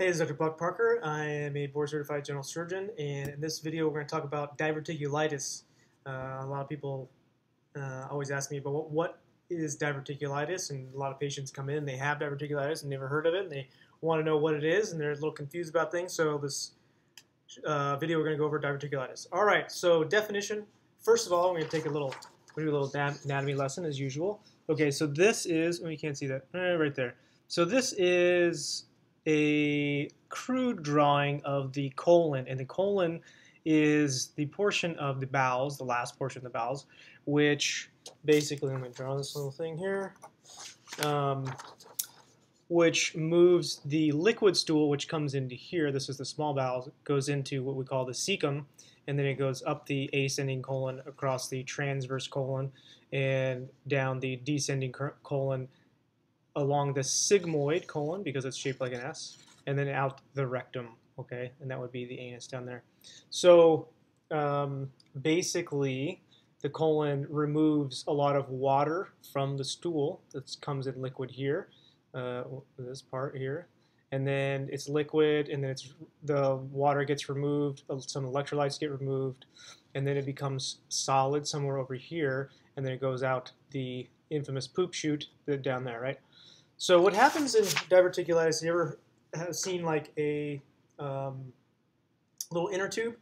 Hey, this is Dr. Buck Parker. I am a board certified general surgeon, and in this video, we're going to talk about diverticulitis. Uh, a lot of people uh, always ask me about what, what is diverticulitis, and a lot of patients come in, and they have diverticulitis and never heard of it, and they want to know what it is, and they're a little confused about things. So, this uh, video, we're going to go over diverticulitis. All right, so definition. First of all, I'm going to take a little, do a little anatomy lesson as usual. Okay, so this is, oh, you can't see that, eh, right there. So, this is a crude drawing of the colon, and the colon is the portion of the bowels, the last portion of the bowels, which basically, let me draw this little thing here, um, which moves the liquid stool, which comes into here, this is the small bowels, goes into what we call the cecum, and then it goes up the ascending colon, across the transverse colon, and down the descending colon along the sigmoid colon because it's shaped like an S, and then out the rectum, okay? And that would be the anus down there. So um, basically, the colon removes a lot of water from the stool that comes in liquid here, uh, this part here, and then it's liquid, and then it's the water gets removed, uh, some electrolytes get removed, and then it becomes solid somewhere over here, and then it goes out the infamous poop chute down there, right? So what happens in diverticulitis, you ever have seen like a um, little inner tube,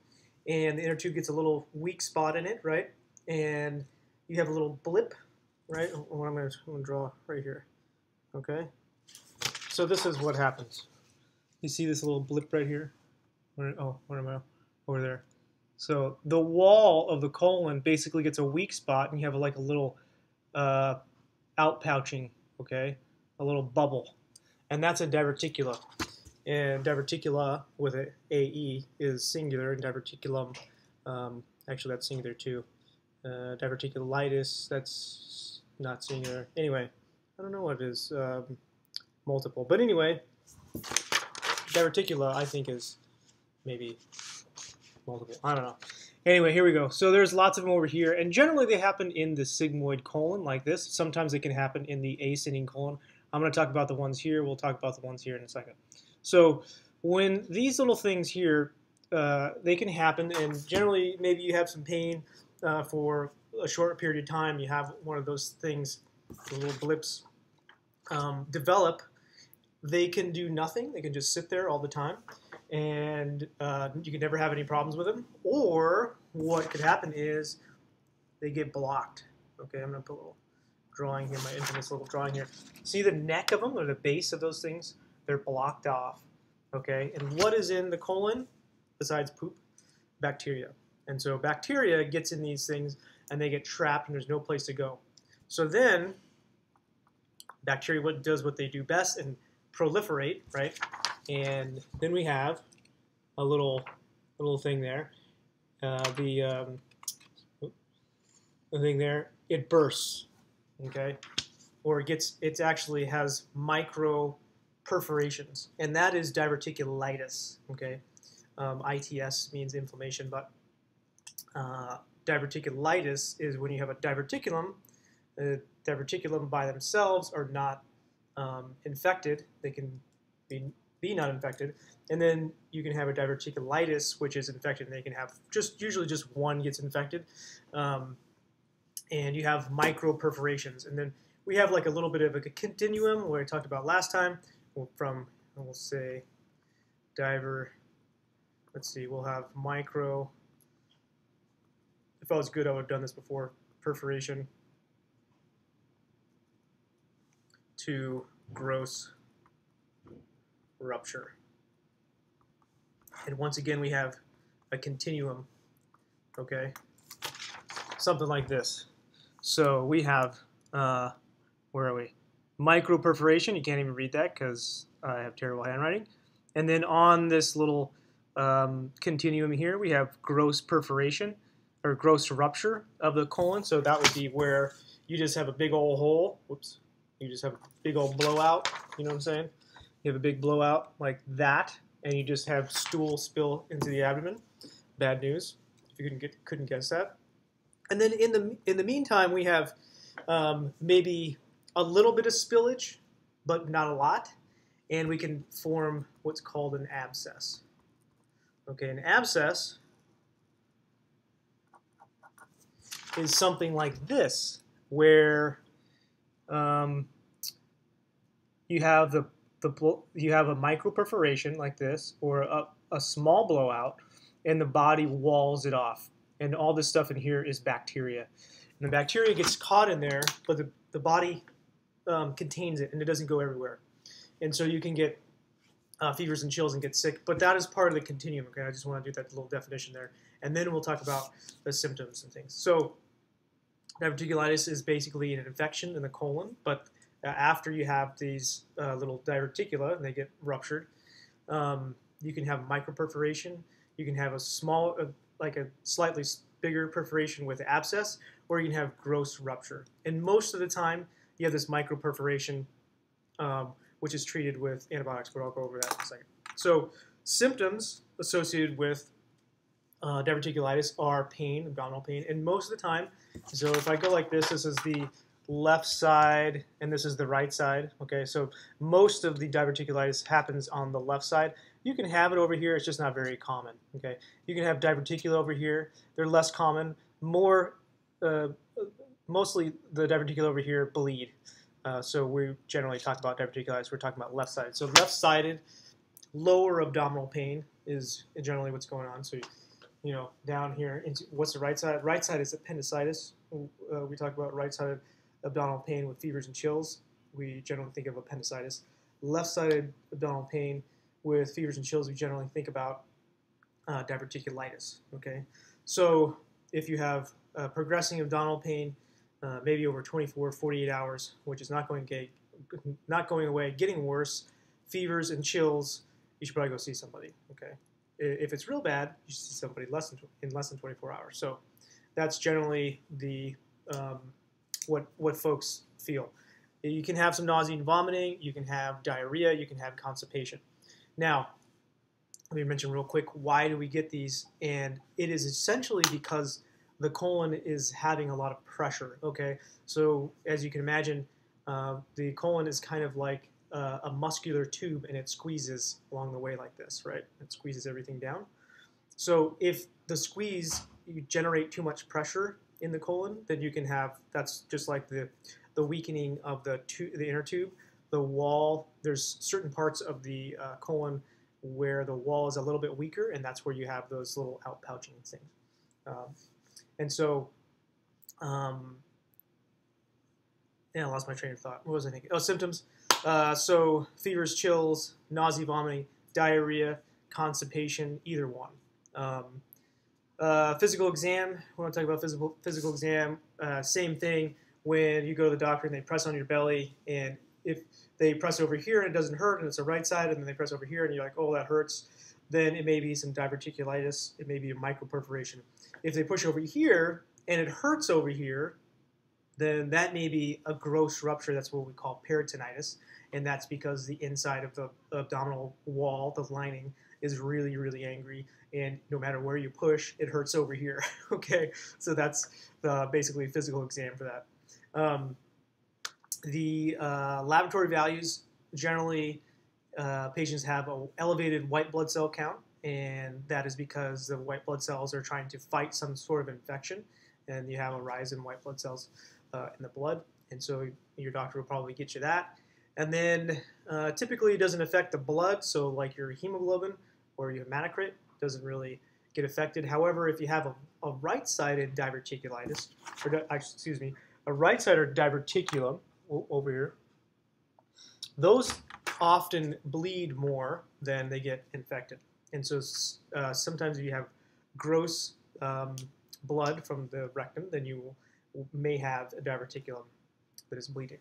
and the inner tube gets a little weak spot in it, right? And you have a little blip, right? What I'm going to draw right here, okay? So this is what happens. You see this little blip right here? Where, oh, where am I? Over there. So the wall of the colon basically gets a weak spot, and you have like a little uh, outpouching, okay? a little bubble, and that's a diverticula. And diverticula with a AE is singular, and diverticulum, um, actually that's singular too. Uh, diverticulitis, that's not singular. Anyway, I don't know what it is, um, multiple. But anyway, diverticula I think is maybe multiple. I don't know. Anyway, here we go. So there's lots of them over here, and generally they happen in the sigmoid colon like this. Sometimes they can happen in the ascending colon I'm going to talk about the ones here. We'll talk about the ones here in a second. So when these little things here, uh, they can happen, and generally maybe you have some pain uh, for a short period of time. You have one of those things, the little blips, um, develop. They can do nothing. They can just sit there all the time, and uh, you can never have any problems with them. Or what could happen is they get blocked. Okay, I'm to put a little drawing here, my infamous little drawing here. See the neck of them or the base of those things? They're blocked off. Okay, and what is in the colon besides poop? Bacteria. And so bacteria gets in these things and they get trapped and there's no place to go. So then bacteria what does what they do best and proliferate, right? And then we have a little little thing there. Uh, the um, the thing there, it bursts okay? Or it gets, it actually has micro perforations, and that is diverticulitis, okay? Um, ITS means inflammation, but uh, diverticulitis is when you have a diverticulum. The diverticulum by themselves are not um, infected. They can be, be not infected. And then you can have a diverticulitis, which is infected, and they can have just usually just one gets infected. Um, and you have micro perforations. And then we have like a little bit of a continuum where I talked about last time from, we'll say, diver, let's see, we'll have micro, if I was good, I would have done this before, perforation to gross rupture. And once again, we have a continuum, okay? Something like this. So we have, uh, where are we? Micro perforation. You can't even read that because I have terrible handwriting. And then on this little um, continuum here, we have gross perforation or gross rupture of the colon. So that would be where you just have a big old hole. Whoops. You just have a big old blowout. You know what I'm saying? You have a big blowout like that, and you just have stool spill into the abdomen. Bad news. If you couldn't get couldn't guess that. And then in the in the meantime, we have um, maybe a little bit of spillage, but not a lot. and we can form what's called an abscess. Okay, an abscess is something like this, where um, you have the the you have a micro perforation like this, or a, a small blowout, and the body walls it off, and all this stuff in here is bacteria, and the bacteria gets caught in there, but the the body um, contains it, and it doesn't go everywhere, and so you can get uh, fevers and chills and get sick. But that is part of the continuum. Okay, I just want to do that little definition there, and then we'll talk about the symptoms and things. So diverticulitis is basically an infection in the colon, but uh, after you have these uh, little diverticula and they get ruptured, um, you can have microperforation. You can have a small, uh, like a slightly bigger perforation with abscess, or you can have gross rupture. And most of the time, you have this microperforation, um, which is treated with antibiotics, but I'll go over that in a second. So symptoms associated with uh, diverticulitis are pain, abdominal pain, and most of the time, so if I go like this, this is the left side and this is the right side. Okay, so most of the diverticulitis happens on the left side. You can have it over here, it's just not very common. Okay, you can have diverticula over here, they're less common. More, uh, mostly the diverticula over here bleed. Uh, so we generally talk about diverticulitis, we're talking about left side. So left-sided, lower abdominal pain is generally what's going on. So you know, down here. Into, what's the right side? Right side is appendicitis. Uh, we talk about right-sided abdominal pain with fevers and chills. We generally think of appendicitis. Left-sided abdominal pain with fevers and chills, we generally think about uh, diverticulitis. Okay, so if you have uh, progressing abdominal pain, uh, maybe over 24, 48 hours, which is not going to get, not going away, getting worse, fevers and chills, you should probably go see somebody. Okay if it's real bad, you see somebody less than in less than 24 hours. So that's generally the um, what what folks feel. You can have some nausea and vomiting. You can have diarrhea. You can have constipation. Now, let me mention real quick why do we get these? And it is essentially because the colon is having a lot of pressure. Okay, so as you can imagine, uh, the colon is kind of like uh, a muscular tube and it squeezes along the way like this, right? It squeezes everything down. So if the squeeze, you generate too much pressure in the colon, then you can have, that's just like the, the weakening of the, tu- the inner tube. The wall, there's certain parts of the uh, colon where the wall is a little bit weaker, and that's where you have those little outpouching things. Um, and so, um, yeah, I lost my train of thought. What was I thinking? Oh, symptoms. Uh, so fevers, chills, nausea, vomiting, diarrhea, constipation, either one. Um, uh, physical exam. We want to talk about physical physical exam. Uh, same thing. When you go to the doctor and they press on your belly, and if they press over here and it doesn't hurt, and it's the right side, and then they press over here and you're like, oh, that hurts, then it may be some diverticulitis. It may be a microperforation. If they push over here and it hurts over here, then that may be a gross rupture. That's what we call peritonitis, and that's because the inside of the abdominal wall, the lining, is really, really angry, and no matter where you push, it hurts over here. okay, so that's the basically physical exam for that. Um, the uh, laboratory values generally uh, patients have an elevated white blood cell count, and that is because the white blood cells are trying to fight some sort of infection, and you have a rise in white blood cells uh, in the blood, and so your doctor will probably get you that. And then uh, typically it doesn't affect the blood, so like your hemoglobin or your hematocrit doesn't really get affected. However, if you have a, a right-sided diverticulitis, or excuse me, a right-sided diverticulum over here, those often bleed more than they get infected. And so uh, sometimes if you have gross um, blood from the rectum, then you may have a diverticulum that is bleeding.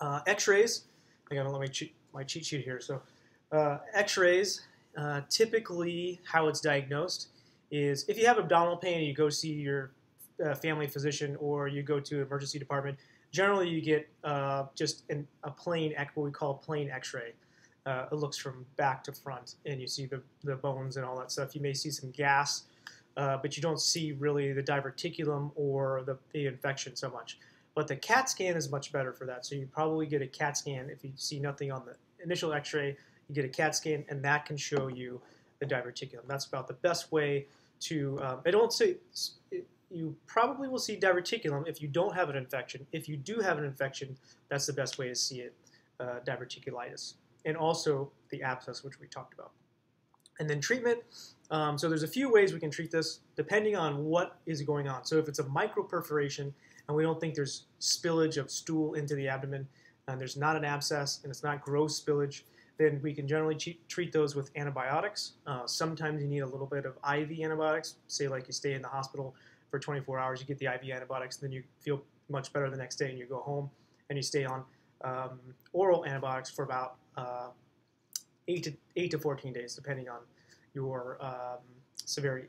Uh, X-rays, I gotta let my cheat, my cheat sheet here. So uh, X-rays, uh, typically how it's diagnosed is if you have abdominal pain, and you go see your uh, family physician or you go to emergency department. Generally, you get uh, just an, a plain, what we call plain X-ray. Uh, it looks from back to front, and you see the, the bones and all that stuff. You may see some gas uh, but you don't see really the diverticulum or the, the infection so much. But the CAT scan is much better for that. So you probably get a CAT scan if you see nothing on the initial X-ray, you get a CAT scan, and that can show you the diverticulum. That's about the best way to. Um, I don't say you probably will see diverticulum if you don't have an infection. If you do have an infection, that's the best way to see it, uh, diverticulitis, and also the abscess, which we talked about. And then treatment. Um, so there's a few ways we can treat this depending on what is going on. So if it's a microperforation and we don't think there's spillage of stool into the abdomen, and there's not an abscess and it's not gross spillage, then we can generally treat those with antibiotics. Uh, sometimes you need a little bit of IV antibiotics. Say like you stay in the hospital for 24 hours, you get the IV antibiotics, and then you feel much better the next day, and you go home and you stay on um, oral antibiotics for about uh, eight to eight to 14 days, depending on your um, severity.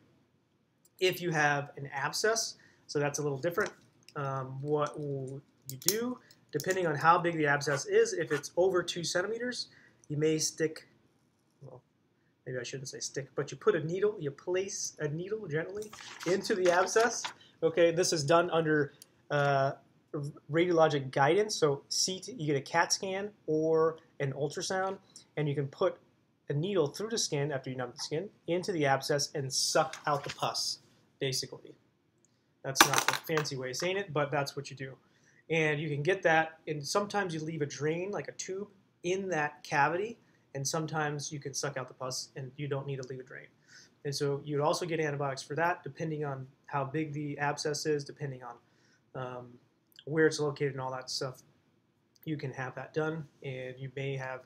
If you have an abscess, so that's a little different. Um, what you do, depending on how big the abscess is, if it's over two centimeters, you may stick, well, maybe I shouldn't say stick, but you put a needle, you place a needle generally into the abscess. Okay, this is done under uh, radiologic guidance. So CT, you get a CAT scan or an ultrasound, and you can put a needle through the skin after you numb the skin into the abscess and suck out the pus, basically. That's not the fancy way of saying it, but that's what you do. And you can get that, and sometimes you leave a drain, like a tube, in that cavity, and sometimes you can suck out the pus and you don't need to leave a drain. And so you'd also get antibiotics for that, depending on how big the abscess is, depending on um, where it's located and all that stuff. You can have that done, and you may have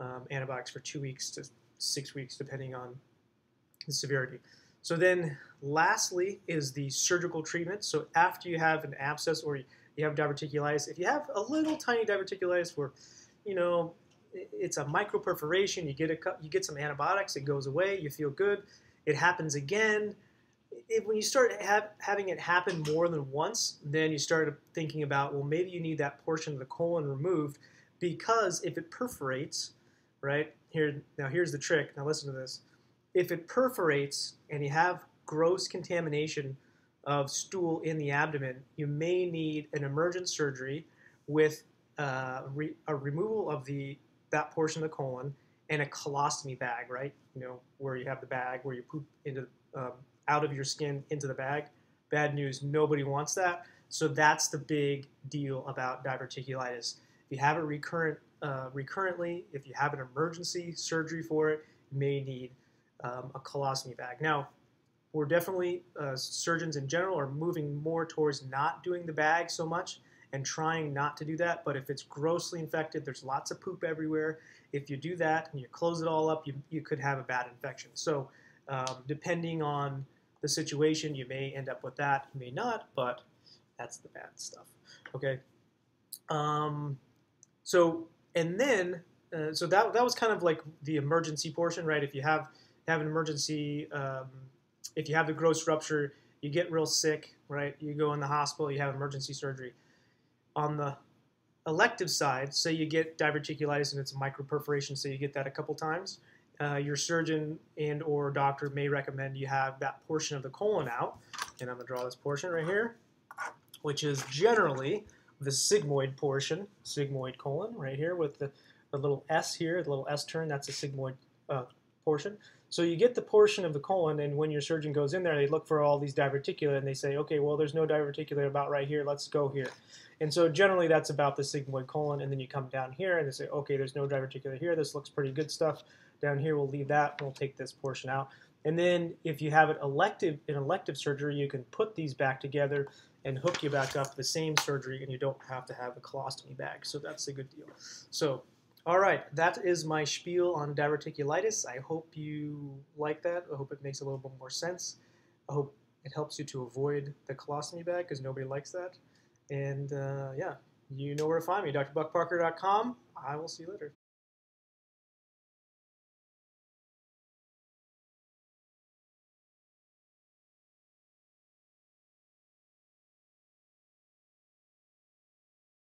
um, antibiotics for two weeks to six weeks, depending on the severity. So then lastly is the surgical treatment. So after you have an abscess or you have diverticulitis, if you have a little tiny diverticulitis where, you know, it's a microperforation, you get a you get some antibiotics, it goes away, you feel good. It happens again. If, when you start have, having it happen more than once, then you start thinking about, well, maybe you need that portion of the colon removed because if it perforates, right? Here, now here's the trick. Now listen to this. If it perforates and you have gross contamination of stool in the abdomen, you may need an emergent surgery with uh, re a removal of the that portion of the colon and a colostomy bag, right? You know where you have the bag where you poop into um, out of your skin into the bag. Bad news, nobody wants that. So that's the big deal about diverticulitis. If you have a recurrent uh, recurrently. If you have an emergency surgery for it, you may need um, a colostomy bag. Now, we're definitely, uh, surgeons in general are moving more towards not doing the bag so much and trying not to do that. But if it's grossly infected, there's lots of poop everywhere. If you do that and you close it all up, you, you could have a bad infection. So, um, depending on the situation, you may end up with that, you may not, but that's the bad stuff. Okay. Um, so and then uh, so that that was kind of like the emergency portion, right? If you have have an emergency, um, if you have a gross rupture, you get real sick, right? You go in the hospital, you have emergency surgery. On the elective side, say you get diverticulitis and it's a microperforation, so you get that a couple times. Uh, your surgeon and or doctor may recommend you have that portion of the colon out, and I'm gonna draw this portion right here, which is generally the sigmoid portion, sigmoid colon, right here with the, the little S here, the little S turn, that's a sigmoid uh, portion. So you get the portion of the colon, and when your surgeon goes in there, they look for all these diverticula, and they say, okay, well, there's no diverticula about right here, let's go here. And so generally that's about the sigmoid colon, and then you come down here, and they say, okay, there's no diverticula here, this looks pretty good stuff. Down here, we'll leave that, we'll take this portion out. And then if you have an elective, an elective surgery, you can put these back together and hook you back up the same surgery and you don't have to have a colostomy bag. So that's a good deal. So, all right, that is my spiel on diverticulitis. I hope you like that. I hope it makes a little bit more sense. I hope it helps you to avoid the colostomy bag because nobody likes that. And uh, yeah, you know where to find me, drbuckparker.com. I will see you later.